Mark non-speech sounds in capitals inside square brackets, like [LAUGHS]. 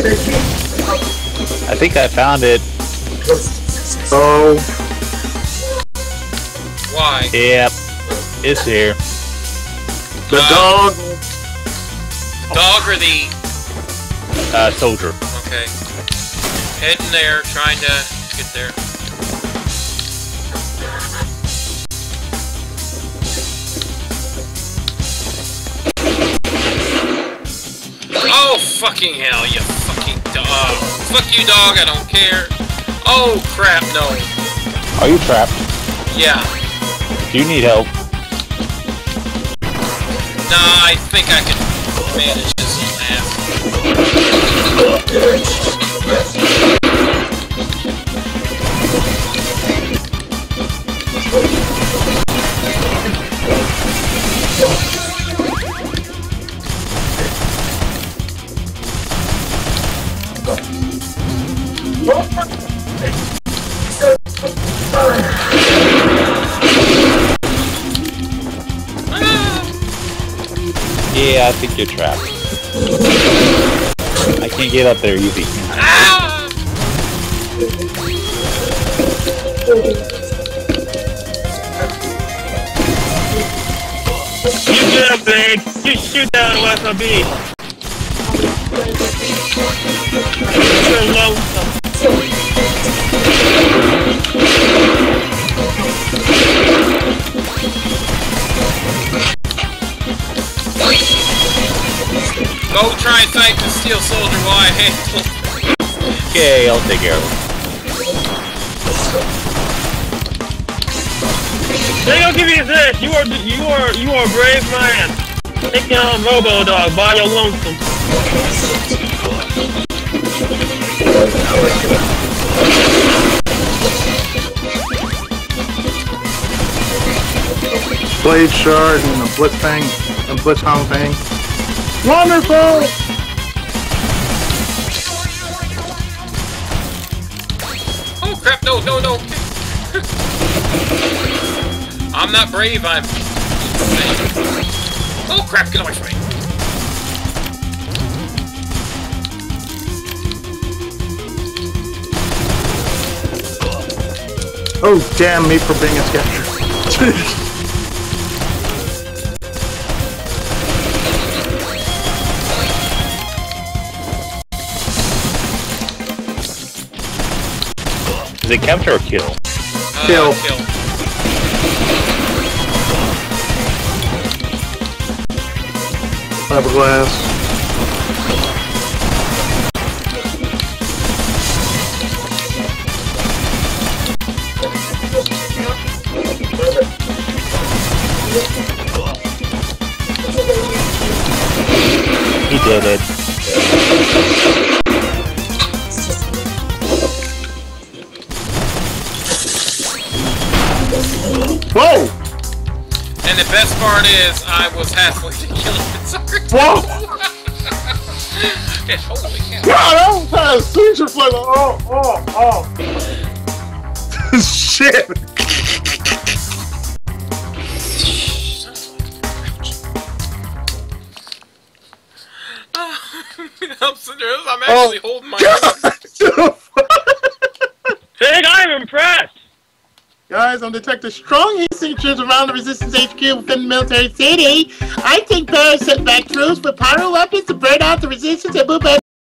I think I found it. Oh, Why? Yep. It's here. the Uh, dog. Dog or the... Uh, soldier. Okay. Heading there, trying to get there. Fucking hell, you fucking dog. Uh, fuck you, dog, I don't care. Oh, crap, no. Are you trapped? Yeah. Do you need help? Nah, I think I can manage this little ass. Yeah, I think you're trapped. I can't get up there easy. You get up there, shoot, down wasabi. You're lonesome. Go try and fight the steel soldier while I handle. Okay, I'll take care of it. They gonna give you this. You are, you are, you are a brave man. Take down Robo Dog by your lonesome. Blade shard and a blitzbang, a blitzhong thing. Wonderful. Oh crap! No, no, no! I'm not brave. I'm. Oh crap! Get away from me! Oh, damn me for being a sketcher. [LAUGHS] Is it capture or kill? Uh, Kill. Kill. Fiberglass. He did it. And the best part is, I was halfway to killing [LAUGHS] it. Sorry. Whoa! [LAUGHS] Yeah, holy cow! God, that was kind of seizure flavor. Oh, oh, oh. [LAUGHS] Shit. I'm serious. I'm oh, actually holding my. Fig, I'm impressed. Guys, I'm Detective Strong. He's signatures around the Resistance HQ within the military city. I think Paris sent back troops with pyro weapons to burn out the Resistance and move back